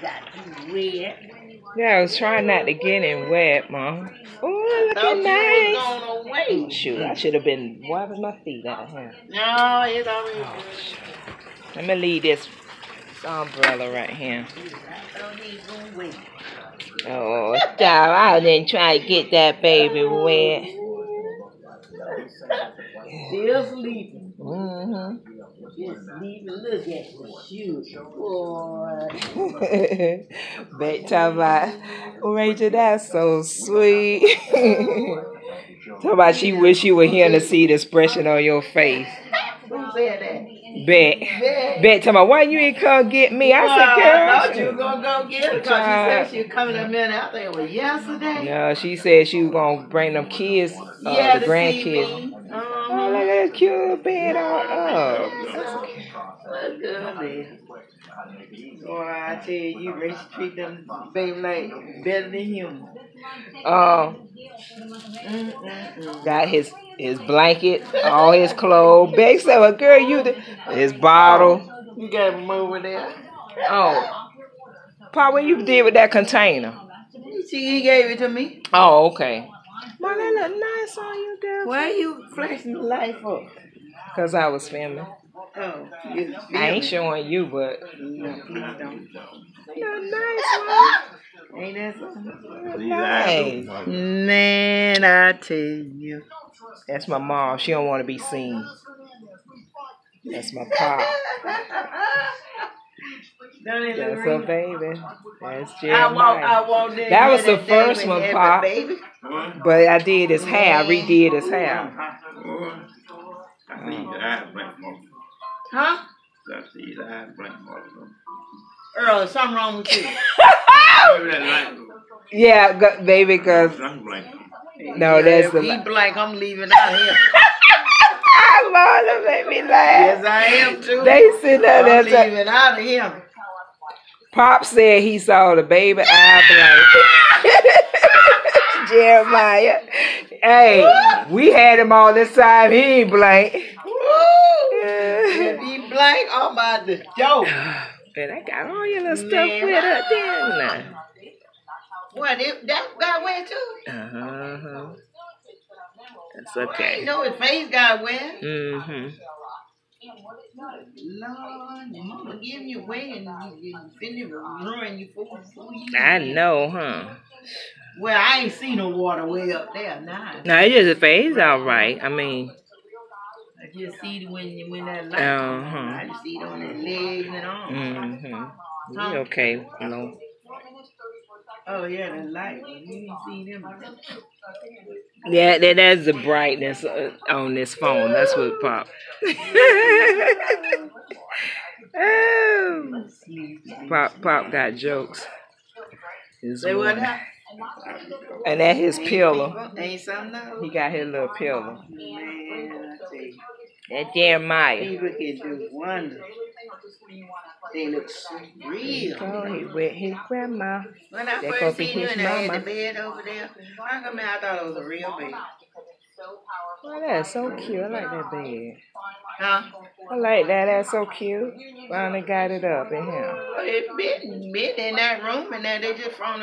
got you wet. Yeah, I was trying not to get in wet, Mom. Oh, look at nice. was going away. Shoot, I should have been wiping my feet out here. No, it's already Oh, Let me leave this umbrella right here. I don't need to wait. Oh, stop. I didn't try to get that baby wet. Still sleeping. Mm-hmm. Just sleeping. Look at the shoes. Boy. Talk about Rachel, that's so sweet. talk about she wish you were here to see the expression on your face. Who said that? Bet. Bet. Bet talk about why you ain't come get me. I I thought you said, were girl. going to go get her because she said she was coming a minute. I think it was yesterday. No, she said she was gonna bring them kids, uh, yeah, the to grandkids. See me. Oh, Uh-huh. look at that cute bed all up. Look good. Boy, I tell you, you race treat them baby like better than human. Oh, Mm-mm-mm. got his his blanket, all his clothes. Beck said, "Well, girl, you the, his bottle." You got him over there. Oh, Pop, what you did with that container? See, he gave it to me. Oh, okay. Well, that look nice on you, girl. Why are you flashing the light for? Cause I was filming. Oh, you I ain't showing you, but No, please don't. look nice, Ain't that something? man. Nice. Man, I tell you. That's my mom. She don't want to be seen. That's my pop. Don't it look That's real? a baby. That's I walk, Jeremiah. I walked in That was the first one, Pop. Baby. But I did his hair. I redid his hair. I see his eyes blink most of them. Huh? I see his eyes blink most of them. Earl, something wrong with you. Maybe that light Yeah, go- baby, cause sun blink. no, that's the. If he blank, I'm leaving out here. I love to make me laugh. Yes, I am too. They sitting there. I'm leaving out of here. Pop said he saw the baby eye. Jeremiah. Hey, we had him all this time. He ain't blank. He blank, I'm out the door. And I got all your little stuff Man. with her then. What? It, that got wet too? Uh-huh. That's okay. didn't know his face got wet. Mm-hmm. Lord, your mama giving you away and you, you finna ruin your food. food you I know, huh? Well, I ain't seen no water way up there now. No, it's just a face, all right. I mean, I just see it when you when that light. Uh-huh. I just see it on that legs and arms. mm-hmm. You okay? No. Oh yeah, the light. You ain't seen them. Yeah, that, that's the brightness uh, on this phone. That's what pop. oh, pop, pop got jokes. Say what And that his pillow. He got his little pillow. Man, I tell you. That Jeremiah. People can do wonders. They look so real. Oh, he with his grandma. When I That first seen you and I had the bed over there, how come I thought it was a real bed? Oh, that's so cute. I like that bed. Huh? I like that. That's so cute. Finally got it up in here. Well, it been, been in that room and now they just thrown